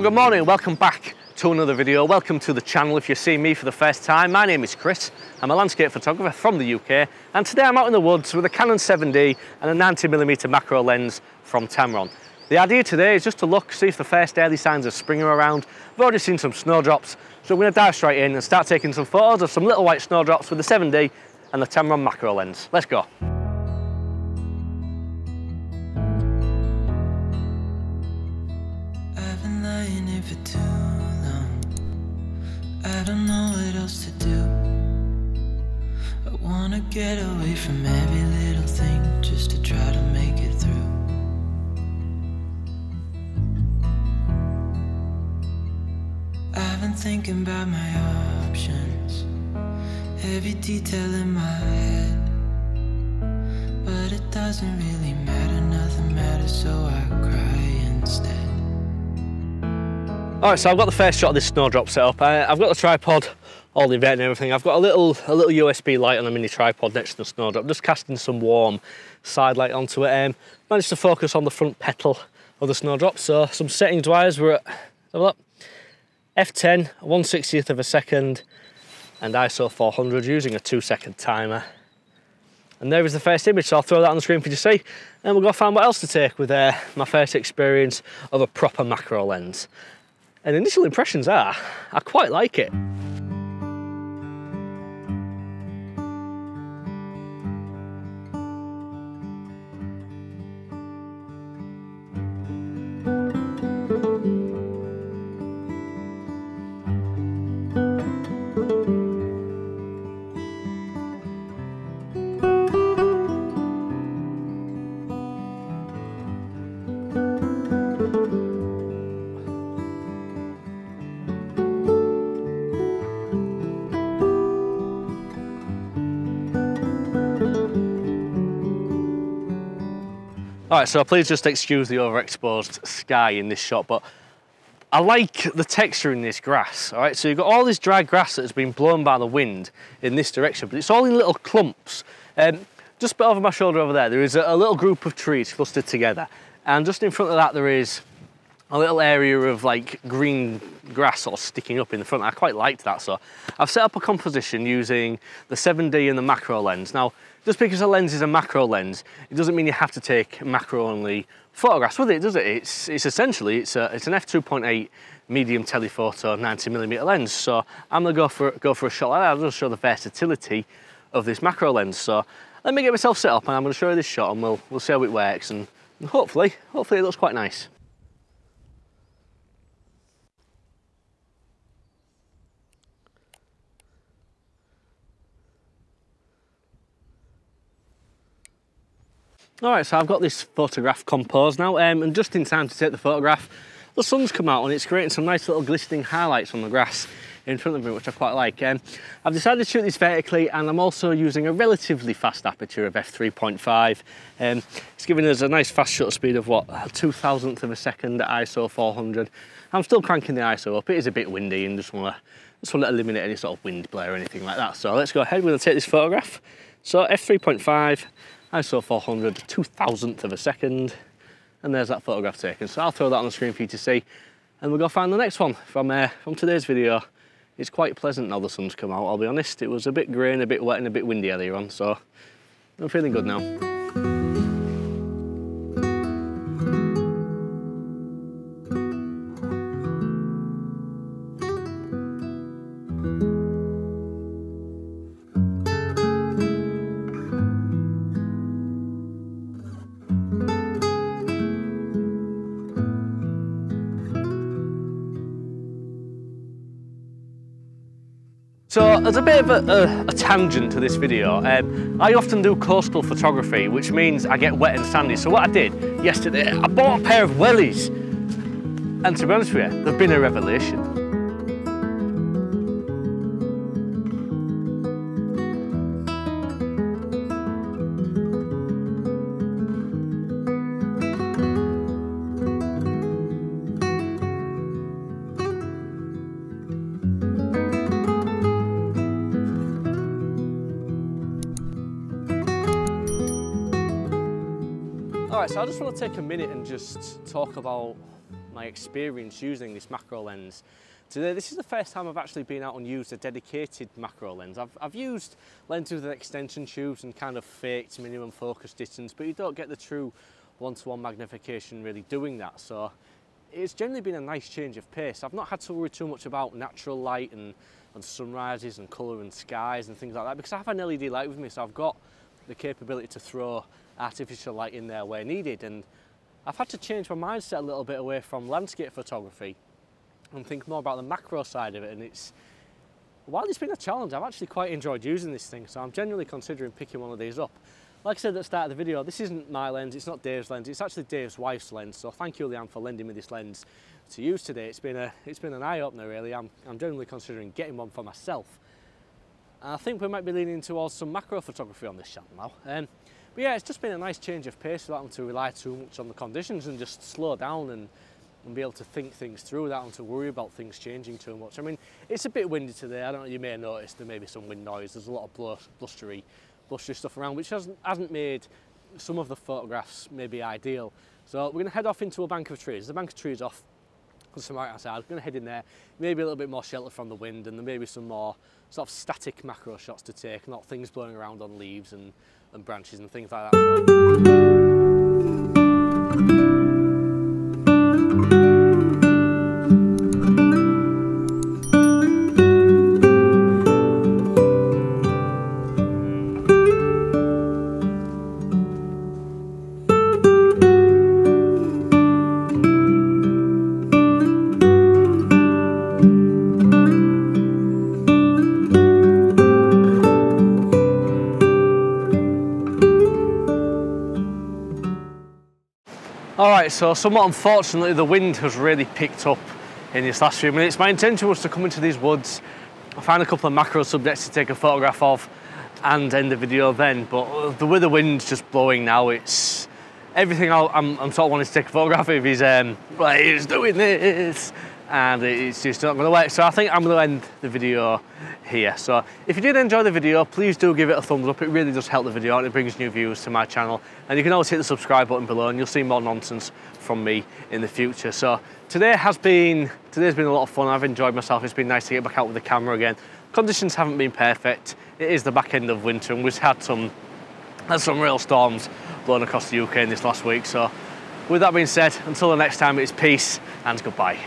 Good morning, welcome back to another video. Welcome to the channel if you're seeing me for the first time. My name is Chris, I'm a landscape photographer from the UK and today I'm out in the woods with a Canon 7D and a 90mm macro lens from Tamron. The idea today is just to look, see if the first early signs of spring are around. I've already seen some snowdrops, so I'm going to dive straight in and start taking some photos of some little white snowdrops with the 7D and the Tamron macro lens. Let's go. Don't know what else to do. I wanna get away from every little thing just to try to make it through. I've been thinking about my options, every detail in my head. But it doesn't really matter, nothing matters, so I cry instead. All right, so I've got the first shot of this snowdrop set up. I, have got the tripod, all the event and everything. I've got a little a little USB light on a mini tripod next to the snowdrop, just casting some warm side light onto it. Um, managed to focus on the front petal of the snowdrop. So some settings wise, we're at look, f10, 160th of a second, and ISO 400 using a two second timer. And there is the first image, so I'll throw that on the screen for you to see, and we'll go find what else to take with uh, my first experience of a proper macro lens. And initial impressions are, I quite like it. All right, so please just excuse the overexposed sky in this shot, but I like the texture in this grass, all right? So you've got all this dry grass that has been blown by the wind in this direction, but it's all in little clumps. Um, just over my shoulder over there, there is a, a little group of trees clustered together. And just in front of that, there is a little area of like green grass sort of sticking up in the front. I quite liked that. So I've set up a composition using the 7D and the macro lens. Now, just because a lens is a macro lens, it doesn't mean you have to take macro only photographs with it, does it? It's, it's essentially, it's, a, it's an f2.8 medium telephoto 90 millimeter lens. So I'm gonna go for, go for a shot like that. I'll just show the versatility of this macro lens. So let me get myself set up and I'm gonna show you this shot and we'll, we'll see how it works and hopefully, hopefully it looks quite nice. All right, so I've got this photograph composed now, um, and just in time to take the photograph, the sun's come out and it's creating some nice little glistening highlights on the grass in front of me, which I quite like. Um, I've decided to shoot this vertically and I'm also using a relatively fast aperture of f3.5. Um, it's giving us a nice fast shutter speed of what, a two thousandth of a second at ISO 400. I'm still cranking the ISO up, it is a bit windy and just wanna, just wanna eliminate any sort of wind blare or anything like that. So let's go ahead, we're gonna take this photograph. So f3.5, ISO 400, two thousandth of a second, and there's that photograph taken. So I'll throw that on the screen for you to see, and we'll go find the next one from, uh, from today's video. It's quite pleasant now the sun's come out, I'll be honest. It was a bit grey and a bit wet and a bit windy earlier on, so I'm feeling good now. So as a bit of a, a, a tangent to this video, um, I often do coastal photography, which means I get wet and sandy. So what I did yesterday, I bought a pair of wellies. And to be honest with you, they've been a revelation. So I just want to take a minute and just talk about my experience using this macro lens. Today, this is the first time I've actually been out and used a dedicated macro lens. I've, I've used lenses with extension tubes and kind of faked minimum focus distance, but you don't get the true one-to-one -one magnification really doing that. So it's generally been a nice change of pace. I've not had to worry too much about natural light and, and sunrises and colour and skies and things like that because I have an LED light with me, so I've got the capability to throw artificial light in there where needed. And I've had to change my mindset a little bit away from landscape photography and think more about the macro side of it. And it's, while it's been a challenge, I've actually quite enjoyed using this thing. So I'm genuinely considering picking one of these up. Like I said at the start of the video, this isn't my lens, it's not Dave's lens, it's actually Dave's wife's lens. So thank you, Leanne, for lending me this lens to use today. It's been a, it's been an eye-opener really. I'm, I'm genuinely considering getting one for myself. And I think we might be leaning towards some macro photography on this channel now. Um, but yeah, it's just been a nice change of pace without having to rely too much on the conditions and just slow down and and be able to think things through without having to worry about things changing too much. I mean, it's a bit windy today. I don't know, you may have noticed there may be some wind noise. There's a lot of blustery, blustery stuff around, which hasn't, hasn't made some of the photographs maybe ideal. So we're going to head off into a bank of trees. The bank of trees off Good Samaritan side, going to head in there, maybe a little bit more shelter from the wind and there may be some more sort of static macro shots to take, not things blowing around on leaves and, and branches and things like that. Right, so somewhat unfortunately, the wind has really picked up in these last few minutes. My intention was to come into these woods, find a couple of macro subjects to take a photograph of and end the video then, but the way the wind's just blowing now, it's everything i am sort of wanting to take a photograph of is, um, like, it's doing this, and it's just not gonna work. So I think I'm gonna end the video here. So if you did enjoy the video, please do give it a thumbs up. It really does help the video and it brings new viewers to my channel. And you can always hit the subscribe button below and you'll see more nonsense from me in the future. So today has been, today's been a lot of fun. I've enjoyed myself. It's been nice to get back out with the camera again. Conditions haven't been perfect. It is the back end of winter and we've had some, had some real storms blowing across the UK in this last week. So with that being said, until the next time, it's peace and goodbye.